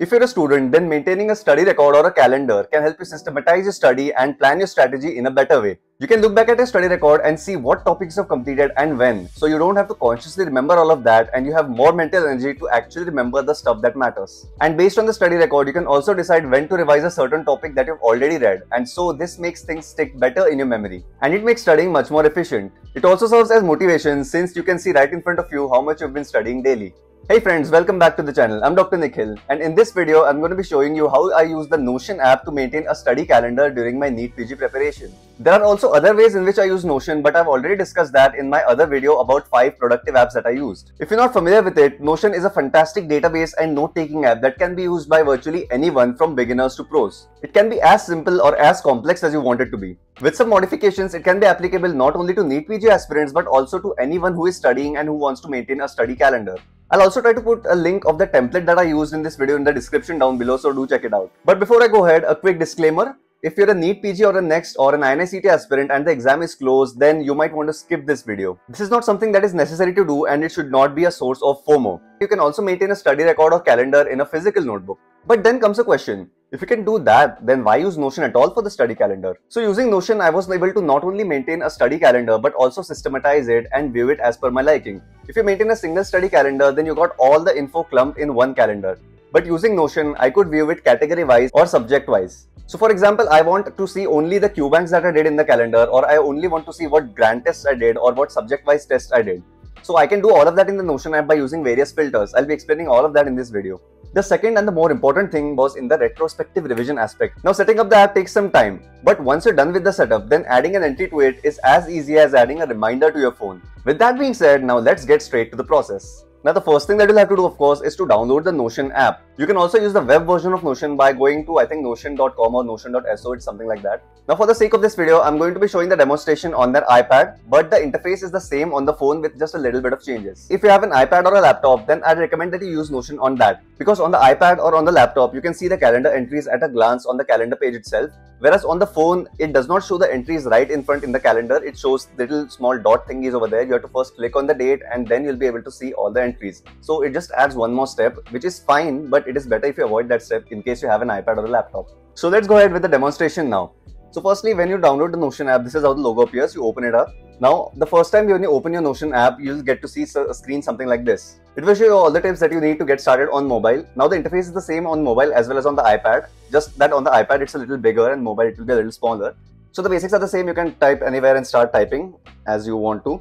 If you're a student, then maintaining a study record or a calendar can help you systematize your study and plan your strategy in a better way. You can look back at your study record and see what topics you've completed and when, so you don't have to consciously remember all of that and you have more mental energy to actually remember the stuff that matters. And based on the study record, you can also decide when to revise a certain topic that you've already read, and so this makes things stick better in your memory. And it makes studying much more efficient. It also serves as motivation since you can see right in front of you how much you've been studying daily. Hey friends, welcome back to the channel. I'm Dr. Nikhil and in this video I'm going to be showing you how I use the Notion app to maintain a study calendar during my NEET PG preparation. There are also other ways in which I use Notion but I've already discussed that in my other video about 5 productive apps that I used. If you're not familiar with it, Notion is a fantastic database and note-taking app that can be used by virtually anyone from beginners to pros. It can be as simple or as complex as you want it to be. With some modifications, it can be applicable not only to NEET PG aspirants but also to anyone who is studying and who wants to maintain a study calendar. I'll also try to put a link of the template that I used in this video in the description down below so do check it out. But before I go ahead, a quick disclaimer. If you're a NEET PG or a NEXT or an INICET aspirant and the exam is closed, then you might want to skip this video. This is not something that is necessary to do and it should not be a source of FOMO. You can also maintain a study record or calendar in a physical notebook. But then comes a question. If you can do that, then why use Notion at all for the study calendar? So using Notion, I was able to not only maintain a study calendar, but also systematize it and view it as per my liking. If you maintain a single study calendar, then you got all the info clumped in one calendar. But using Notion, I could view it category wise or subject wise. So for example, I want to see only the Q banks that I did in the calendar, or I only want to see what grand tests I did or what subject wise tests I did. So I can do all of that in the Notion app by using various filters. I'll be explaining all of that in this video. The second and the more important thing was in the retrospective revision aspect. Now setting up the app takes some time, but once you're done with the setup, then adding an entry to it is as easy as adding a reminder to your phone. With that being said, now let's get straight to the process. Now the first thing that you'll have to do of course is to download the Notion app. You can also use the web version of Notion by going to I think notion.com or notion.so it's something like that. Now for the sake of this video I'm going to be showing the demonstration on their iPad but the interface is the same on the phone with just a little bit of changes. If you have an iPad or a laptop then I'd recommend that you use Notion on that because on the iPad or on the laptop you can see the calendar entries at a glance on the calendar page itself whereas on the phone it does not show the entries right in front in the calendar it shows little small dot thingies over there you have to first click on the date and then you'll be able to see all the entries so it just adds one more step which is fine but it is better if you avoid that step in case you have an ipad or a laptop so let's go ahead with the demonstration now so firstly when you download the notion app this is how the logo appears you open it up now the first time when you open your notion app you'll get to see a screen something like this it will show you all the tips that you need to get started on mobile now the interface is the same on mobile as well as on the ipad just that on the iPad it's a little bigger and mobile it will be a little smaller. So the basics are the same. You can type anywhere and start typing as you want to.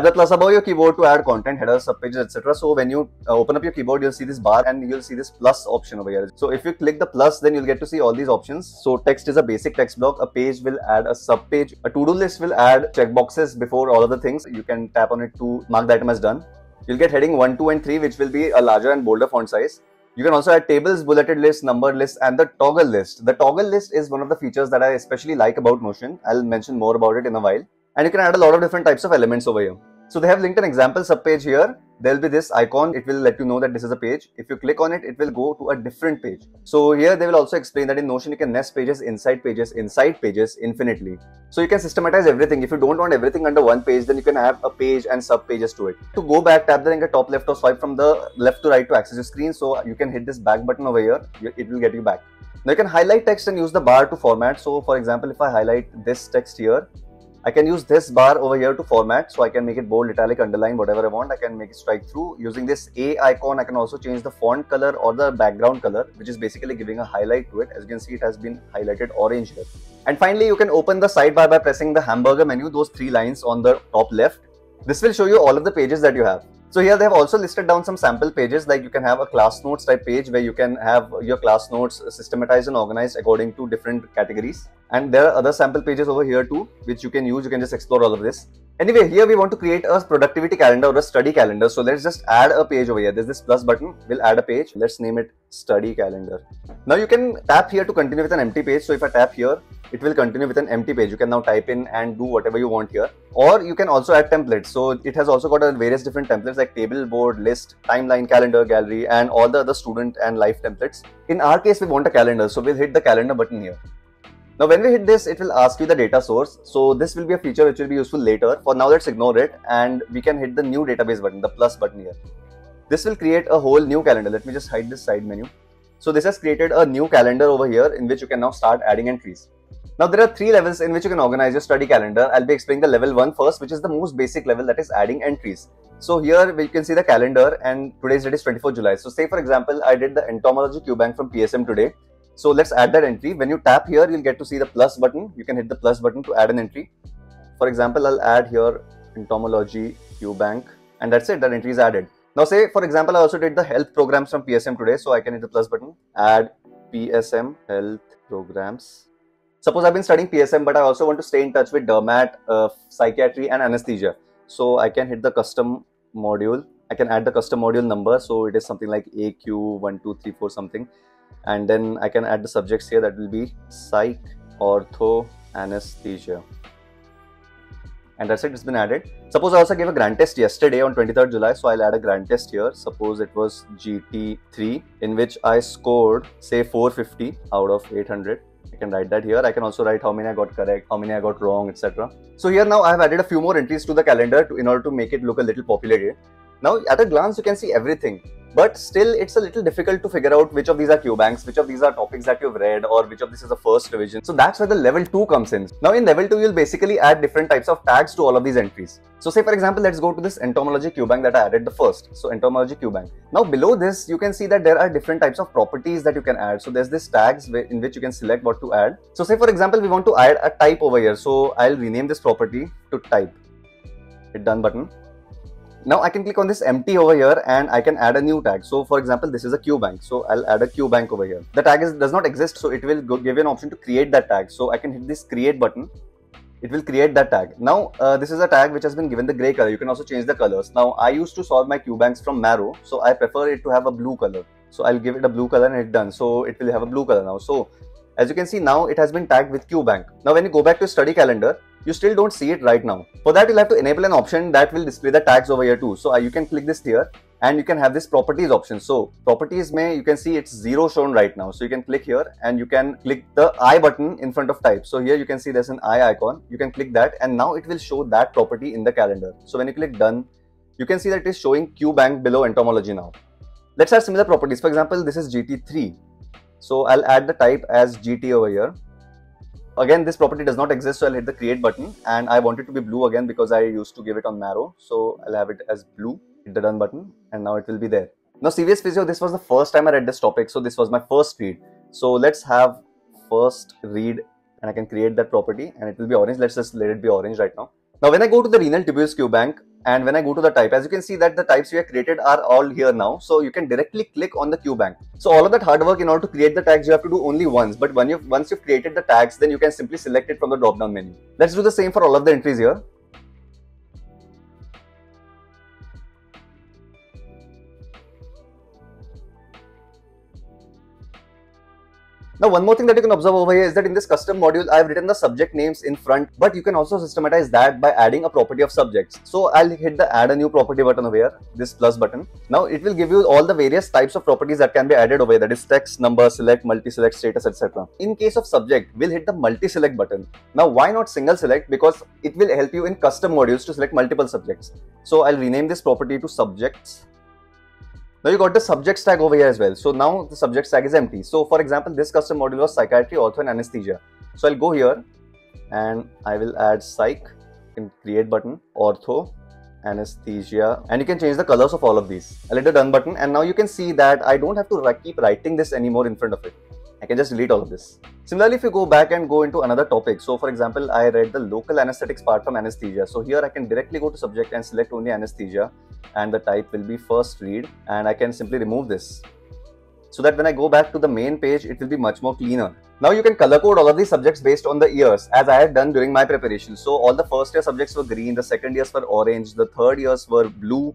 The plus above your keyboard to add content, headers, subpages, etc. So when you uh, open up your keyboard, you'll see this bar and you'll see this plus option over here. So if you click the plus, then you'll get to see all these options. So text is a basic text block. A page will add a sub page. A to-do list will add checkboxes before all of the things. You can tap on it to mark the item as done. You'll get heading 1, 2 and 3 which will be a larger and bolder font size. You can also add tables, bulleted lists, number lists, and the toggle list. The toggle list is one of the features that I especially like about Notion. I'll mention more about it in a while. And you can add a lot of different types of elements over here. So they have linked an example subpage here. There'll be this icon. It will let you know that this is a page. If you click on it it will go to a different page. So here they will also explain that in notion you can nest pages inside pages inside pages infinitely. So you can systematize everything. If you don't want everything under one page then you can have a page and sub pages to it. To go back tap the link at top left or swipe from the left to right to access your screen. So you can hit this back button over here. It will get you back. Now you can highlight text and use the bar to format. So for example if i highlight this text here I can use this bar over here to format. So I can make it bold, italic, underline, whatever I want. I can make it strike through. Using this A icon, I can also change the font color or the background color, which is basically giving a highlight to it. As you can see, it has been highlighted orange here. And finally, you can open the sidebar by pressing the hamburger menu, those three lines on the top left. This will show you all of the pages that you have. So here they have also listed down some sample pages like you can have a class notes type page where you can have your class notes systematized and organized according to different categories. And there are other sample pages over here too, which you can use. You can just explore all of this. Anyway, here we want to create a productivity calendar or a study calendar. So let's just add a page over here. There's this plus button. We'll add a page. Let's name it study calendar. Now you can tap here to continue with an empty page. So if I tap here, it will continue with an empty page. You can now type in and do whatever you want here. Or you can also add templates. So it has also got various different templates like table, board, list, timeline, calendar, gallery, and all the other student and life templates. In our case, we want a calendar. So we'll hit the calendar button here. Now when we hit this, it will ask you the data source. So this will be a feature which will be useful later. For now, let's ignore it and we can hit the new database button, the plus button here. This will create a whole new calendar. Let me just hide this side menu. So this has created a new calendar over here in which you can now start adding entries. Now there are three levels in which you can organize your study calendar. I'll be explaining the level one first, which is the most basic level that is adding entries. So here we can see the calendar and today's date is 24 July. So say for example, I did the entomology Q bank from PSM today. So let's add that entry. When you tap here, you'll get to see the plus button. You can hit the plus button to add an entry. For example, I'll add here entomology Q bank and that's it, that entry is added. Now say for example, I also did the health programs from PSM today. So I can hit the plus button, add PSM health programs. Suppose I've been studying PSM, but I also want to stay in touch with dermat, uh, psychiatry and anesthesia. So I can hit the custom module. I can add the custom module number. So it is something like AQ1234 something. And then I can add the subjects here that will be psych, ortho, anesthesia. And that's it, it's been added. Suppose I also gave a grand test yesterday on 23rd July. So I'll add a grand test here. Suppose it was GT3 in which I scored say 450 out of 800 I can write that here. I can also write how many I got correct, how many I got wrong, etc. So here now I have added a few more entries to the calendar to, in order to make it look a little populated. Now at a glance you can see everything but still it's a little difficult to figure out which of these are Q banks, which of these are topics that you've read or which of this is the first revision. So that's where the level 2 comes in. Now in level 2 you'll basically add different types of tags to all of these entries. So say for example let's go to this entomology Q bank that I added the first. So entomology Q bank. Now below this you can see that there are different types of properties that you can add. So there's this tags in which you can select what to add. So say for example we want to add a type over here. So I'll rename this property to type. Hit done button now I can click on this empty over here and I can add a new tag. So for example, this is a Q bank. So I'll add a Q bank over here. The tag is, does not exist. So it will go, give you an option to create that tag. So I can hit this create button. It will create that tag. Now uh, this is a tag which has been given the gray color. You can also change the colors. Now I used to solve my Q banks from Marrow. So I prefer it to have a blue color. So I'll give it a blue color and it's done. So it will have a blue color now. So as you can see now it has been tagged with Q bank. Now when you go back to study calendar, you still don't see it right now. For that, you'll have to enable an option that will display the tags over here too. So uh, you can click this here and you can have this properties option. So properties may, you can see it's zero shown right now. So you can click here and you can click the I button in front of type. So here you can see there's an I icon. You can click that and now it will show that property in the calendar. So when you click done, you can see that it is showing Q bank below entomology now. Let's add similar properties. For example, this is GT3. So I'll add the type as GT over here. Again this property does not exist so i'll hit the create button. And i want it to be blue again because i used to give it on marrow so i'll have it as blue hit the done button and now it will be there. Now cvs physio this was the first time i read this topic so this was my first read. So let's have first read and i can create that property and it will be orange. Let's just let it be orange right now. Now when i go to the renal tubules q bank and when I go to the type, as you can see that the types we have created are all here now. So you can directly click on the Q bank. So all of that hard work in order to create the tags, you have to do only once. But when you once you've created the tags, then you can simply select it from the drop down menu. Let's do the same for all of the entries here. Now, one more thing that you can observe over here is that in this custom module, I've written the subject names in front, but you can also systematize that by adding a property of subjects. So I'll hit the add a new property button over here, this plus button. Now it will give you all the various types of properties that can be added over here, that is text, number, select, multi-select, status, etc. In case of subject, we'll hit the multi-select button. Now, why not single select? Because it will help you in custom modules to select multiple subjects. So I'll rename this property to subjects now you got the subject tag over here as well. So now the subject tag is empty. So for example, this custom module was psychiatry, ortho and anesthesia. So I'll go here and I will add psych in create button, ortho, anesthesia and you can change the colors of all of these. I'll hit the done button and now you can see that I don't have to keep writing this anymore in front of it. I can just delete all of this. Similarly, if you go back and go into another topic, so for example, I read the local anesthetics part from anesthesia. So here I can directly go to subject and select only anesthesia and the type will be first read and I can simply remove this. So that when I go back to the main page, it will be much more cleaner. Now you can color code all of these subjects based on the years as I had done during my preparation. So all the first year subjects were green, the second years were orange, the third years were blue,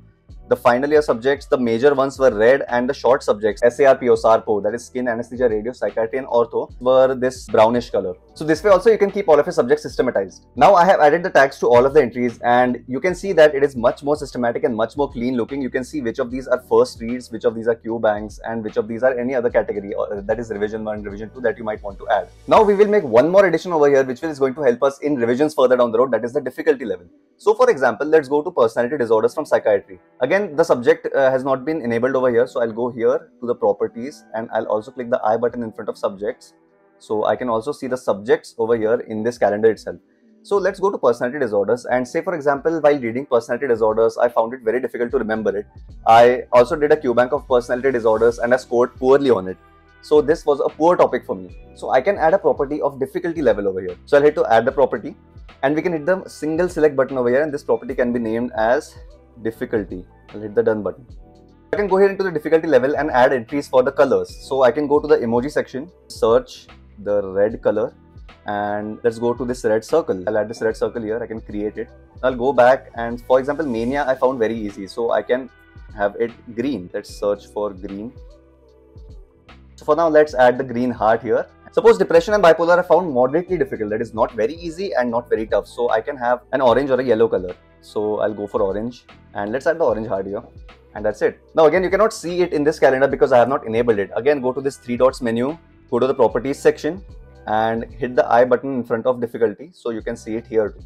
the final year subjects, the major ones were red and the short subjects, SARPO, SARPO, that is skin, anesthesia, radio, psychiatry and ortho, were this brownish color. So this way also you can keep all of your subjects systematized. Now I have added the tags to all of the entries and you can see that it is much more systematic and much more clean looking. You can see which of these are first reads, which of these are Q banks and which of these are any other category uh, that is revision 1, revision 2 that you might want to add. Now we will make one more addition over here which is going to help us in revisions further down the road that is the difficulty level. So for example, let's go to personality disorders from psychiatry. Again, again, the subject uh, has not been enabled over here. So I'll go here to the properties and I'll also click the I button in front of subjects. So I can also see the subjects over here in this calendar itself. So let's go to personality disorders and say for example while reading personality disorders I found it very difficult to remember it. I also did a QBank of personality disorders and I scored poorly on it. So this was a poor topic for me. So I can add a property of difficulty level over here. So I'll hit to add the property and we can hit the single select button over here and this property can be named as difficulty. I'll hit the done button. I can go here into the difficulty level and add entries for the colors. So I can go to the emoji section, search the red color and let's go to this red circle. I'll add this red circle here. I can create it. I'll go back and for example, mania I found very easy. So I can have it green. Let's search for green. So for now, let's add the green heart here. Suppose depression and bipolar are found moderately difficult. That is not very easy and not very tough. So I can have an orange or a yellow color. So I'll go for orange and let's add the orange heart here. And that's it. Now again, you cannot see it in this calendar because I have not enabled it. Again, go to this three dots menu, go to the properties section and hit the I button in front of difficulty so you can see it here too.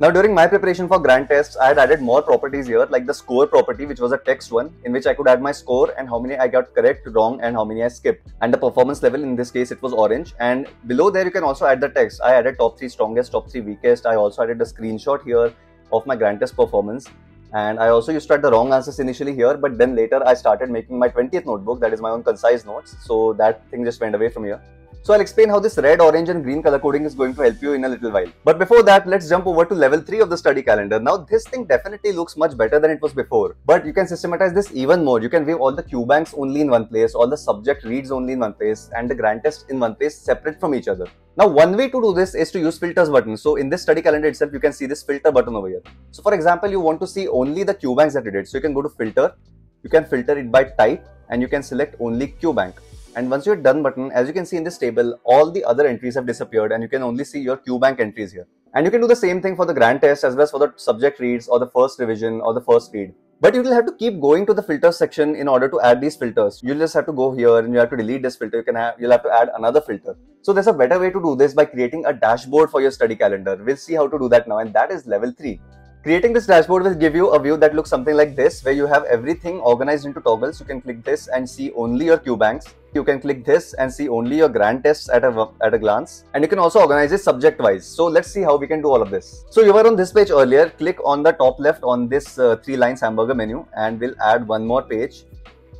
Now during my preparation for grand tests, I had added more properties here like the score property which was a text one in which I could add my score and how many I got correct, wrong and how many I skipped. And the performance level in this case it was orange and below there you can also add the text. I added top 3 strongest, top 3 weakest. I also added a screenshot here of my grand test performance and I also used to add the wrong answers initially here but then later I started making my 20th notebook that is my own concise notes so that thing just went away from here. So I'll explain how this red, orange and green color coding is going to help you in a little while. But before that, let's jump over to level 3 of the study calendar. Now this thing definitely looks much better than it was before. But you can systematize this even more. You can view all the Q banks only in one place, all the subject reads only in one place and the grand test in one place separate from each other. Now one way to do this is to use filters button. So in this study calendar itself, you can see this filter button over here. So for example, you want to see only the Q banks that you did. So you can go to filter, you can filter it by type and you can select only QBank and once you're done button as you can see in this table all the other entries have disappeared and you can only see your QBank entries here and you can do the same thing for the grand test as well as for the subject reads or the first revision or the first read but you will have to keep going to the filter section in order to add these filters. You'll just have to go here and you have to delete this filter. You can have, you'll have to add another filter. So there's a better way to do this by creating a dashboard for your study calendar. We'll see how to do that now and that is level 3. Creating this dashboard will give you a view that looks something like this, where you have everything organized into toggles. You can click this and see only your QBanks. You can click this and see only your grand tests at a, at a glance. And you can also organize it subject wise. So let's see how we can do all of this. So you were on this page earlier. Click on the top left on this uh, three lines hamburger menu and we'll add one more page.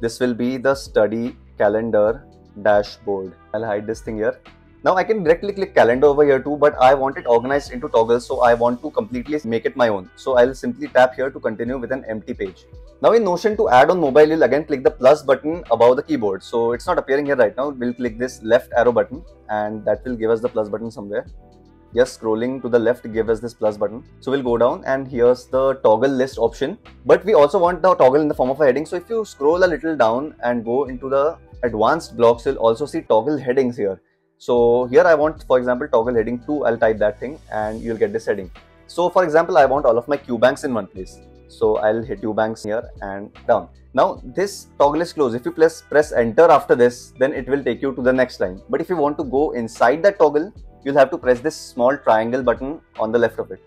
This will be the study calendar dashboard. I'll hide this thing here. Now I can directly click calendar over here too, but I want it organized into toggles, so I want to completely make it my own. So I'll simply tap here to continue with an empty page. Now in Notion to add on mobile, you'll again click the plus button above the keyboard. So it's not appearing here right now. We'll click this left arrow button and that will give us the plus button somewhere. just scrolling to the left give us this plus button. So we'll go down and here's the toggle list option. But we also want the toggle in the form of a heading. So if you scroll a little down and go into the advanced blocks, you'll also see toggle headings here. So here I want, for example, toggle heading 2, I'll type that thing and you'll get this heading. So for example, I want all of my QBanks in one place. So I'll hit QBanks here and down. Now this toggle is closed. If you press, press enter after this, then it will take you to the next line. But if you want to go inside that toggle, you'll have to press this small triangle button on the left of it.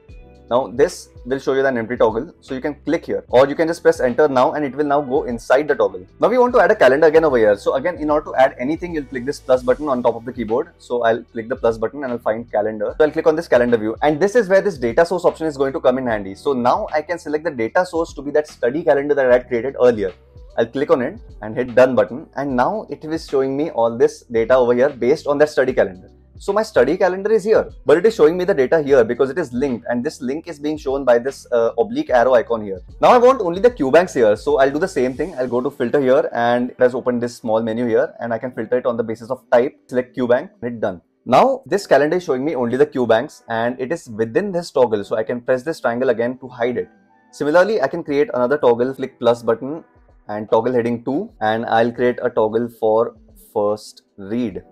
Now this will show you an empty toggle. So you can click here or you can just press enter now and it will now go inside the toggle. Now we want to add a calendar again over here. So again, in order to add anything, you'll click this plus button on top of the keyboard. So I'll click the plus button and I'll find calendar. So I'll click on this calendar view and this is where this data source option is going to come in handy. So now I can select the data source to be that study calendar that I had created earlier. I'll click on it and hit done button and now it is showing me all this data over here based on that study calendar. So my study calendar is here, but it is showing me the data here because it is linked and this link is being shown by this uh, oblique arrow icon here. Now I want only the QBanks here. So I'll do the same thing. I'll go to filter here and it has opened this small menu here and I can filter it on the basis of type, select QBank, hit done. Now this calendar is showing me only the QBanks and it is within this toggle. So I can press this triangle again to hide it. Similarly, I can create another toggle, click plus button and toggle heading 2 and I'll create a toggle for first read.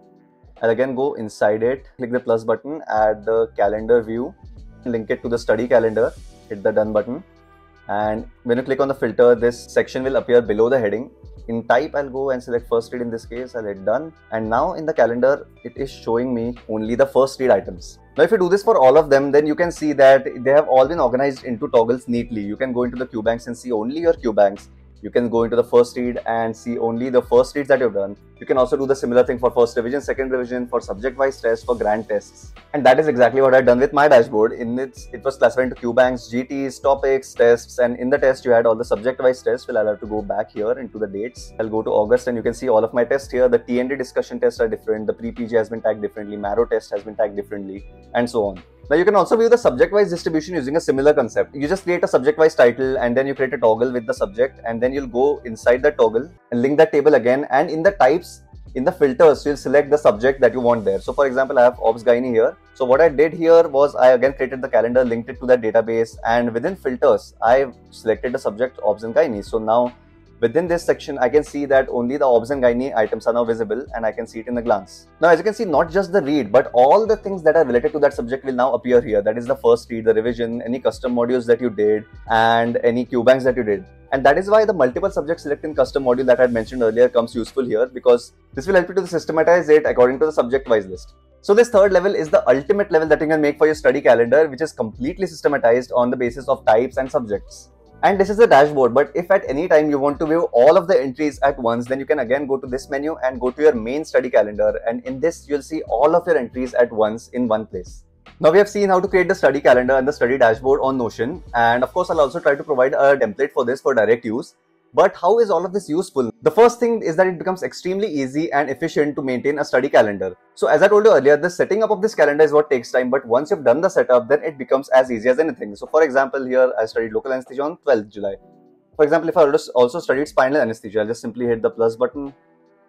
I'll again go inside it, click the plus button, add the calendar view, link it to the study calendar, hit the done button. And when you click on the filter, this section will appear below the heading. In type, I'll go and select first read in this case, I'll hit done. And now in the calendar, it is showing me only the first read items. Now, if you do this for all of them, then you can see that they have all been organized into toggles neatly. You can go into the QBanks and see only your QBanks you can go into the first read and see only the first reads that you've done. You can also do the similar thing for first revision, second revision, for subject-wise tests, for grand tests. And that is exactly what I've done with my dashboard. In its, it was classified into Q banks, GTs, topics, tests, and in the test you had all the subject-wise tests. Well, I'll have to go back here into the dates. I'll go to August and you can see all of my tests here. The TND discussion tests are different. The pre-PG has been tagged differently. Marrow test has been tagged differently, and so on. Now you can also view the subject-wise distribution using a similar concept. You just create a subject-wise title and then you create a toggle with the subject and then you'll go inside the toggle and link that table again and in the types in the filters you'll select the subject that you want there. So for example i have obs gynae here. So what i did here was i again created the calendar linked it to that database and within filters i selected the subject obs and gynae so now Within this section, I can see that only the obs and gynae items are now visible and I can see it in a glance. Now, as you can see, not just the read, but all the things that are related to that subject will now appear here. That is the first read, the revision, any custom modules that you did, and any Q banks that you did. And that is why the multiple subject select in custom module that I had mentioned earlier comes useful here because this will help you to systematize it according to the subject wise list. So this third level is the ultimate level that you can make for your study calendar, which is completely systematized on the basis of types and subjects. And this is the dashboard, but if at any time you want to view all of the entries at once, then you can again go to this menu and go to your main study calendar. And in this, you'll see all of your entries at once in one place. Now we have seen how to create the study calendar and the study dashboard on Notion. And of course, I'll also try to provide a template for this for direct use. But how is all of this useful? The first thing is that it becomes extremely easy and efficient to maintain a study calendar. So as I told you earlier, the setting up of this calendar is what takes time, but once you've done the setup, then it becomes as easy as anything. So for example, here I studied local anesthesia on 12th July. For example, if I also studied spinal anesthesia, I'll just simply hit the plus button,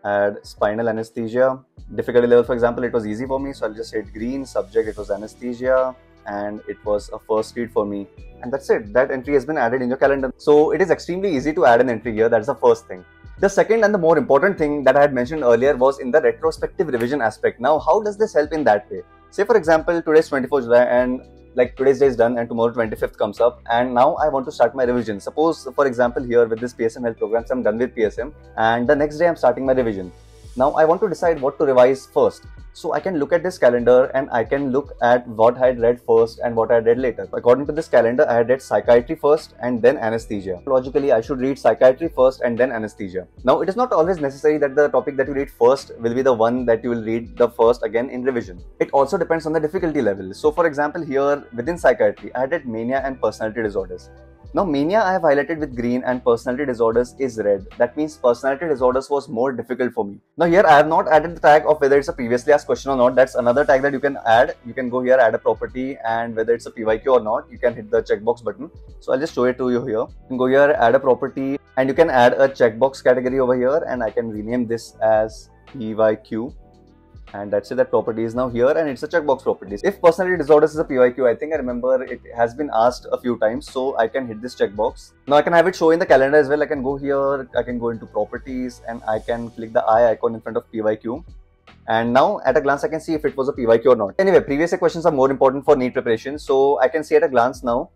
add spinal anesthesia. Difficulty level, for example, it was easy for me, so I'll just hit green, subject, it was anesthesia, and it was a first read for me. And that's it. That entry has been added in your calendar. So it is extremely easy to add an entry here. That's the first thing. The second and the more important thing that i had mentioned earlier was in the retrospective revision aspect. Now how does this help in that way? Say for example today's 24 july and like today's day is done and tomorrow 25th comes up. And now i want to start my revision. Suppose for example here with this psm health programs i'm done with psm and the next day i'm starting my revision now I want to decide what to revise first. So I can look at this calendar and I can look at what I had read first and what I read later. According to this calendar, I had read psychiatry first and then anesthesia. Logically, I should read psychiatry first and then anesthesia. Now, it is not always necessary that the topic that you read first will be the one that you will read the first again in revision. It also depends on the difficulty level. So, for example, here within psychiatry, I had read mania and personality disorders. Now, mania I have highlighted with green and personality disorders is red. That means personality disorders was more difficult for me. Now, here I have not added the tag of whether it's a previously asked question or not. That's another tag that you can add. You can go here, add a property, and whether it's a PYQ or not, you can hit the checkbox button. So, I'll just show it to you here. You can go here, add a property, and you can add a checkbox category over here, and I can rename this as PYQ and that's it that property is now here and it's a checkbox properties if personality disorders is a pyq i think i remember it has been asked a few times so i can hit this checkbox now i can have it show in the calendar as well i can go here i can go into properties and i can click the eye icon in front of pyq and now at a glance I can see if it was a PYQ or not. Anyway, previous questions are more important for NEET preparation. So I can see at a glance now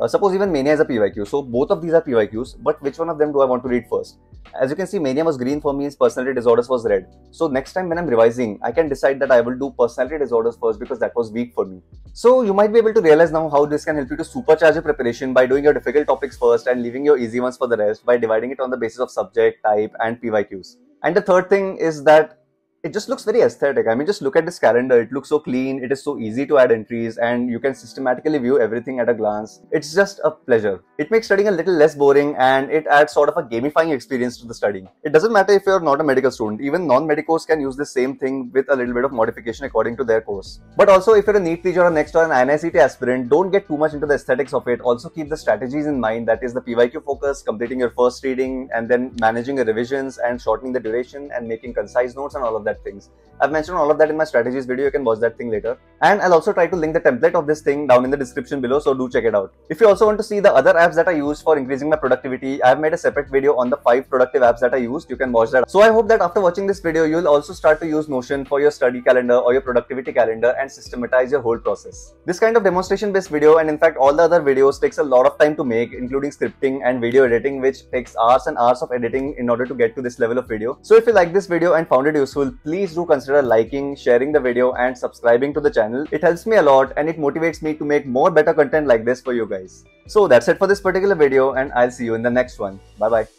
uh, suppose even Mania is a PYQ. So both of these are PYQs, but which one of them do I want to read first? As you can see, Mania was green for me, personality disorders was red. So next time when I'm revising, I can decide that I will do personality disorders first because that was weak for me. So you might be able to realize now how this can help you to supercharge your preparation by doing your difficult topics first and leaving your easy ones for the rest by dividing it on the basis of subject, type and PYQs. And the third thing is that it just looks very aesthetic. I mean, just look at this calendar. It looks so clean. It is so easy to add entries and you can systematically view everything at a glance. It's just a pleasure. It makes studying a little less boring and it adds sort of a gamifying experience to the studying. It doesn't matter if you're not a medical student. Even non-medicos can use the same thing with a little bit of modification according to their course. But also, if you're a NEET teacher or next or an INICET aspirant, don't get too much into the aesthetics of it. Also keep the strategies in mind. That is the PYQ focus, completing your first reading and then managing your revisions and shortening the duration and making concise notes and all of that that things. I've mentioned all of that in my strategies video. You can watch that thing later. And I'll also try to link the template of this thing down in the description below. So do check it out. If you also want to see the other apps that I use for increasing my productivity, I've made a separate video on the five productive apps that I used. You can watch that. So I hope that after watching this video, you'll also start to use Notion for your study calendar or your productivity calendar and systematize your whole process. This kind of demonstration based video and in fact all the other videos takes a lot of time to make including scripting and video editing which takes hours and hours of editing in order to get to this level of video. So if you like this video and found it useful, please do consider liking, sharing the video and subscribing to the channel. It helps me a lot and it motivates me to make more better content like this for you guys. So that's it for this particular video and I'll see you in the next one. Bye bye.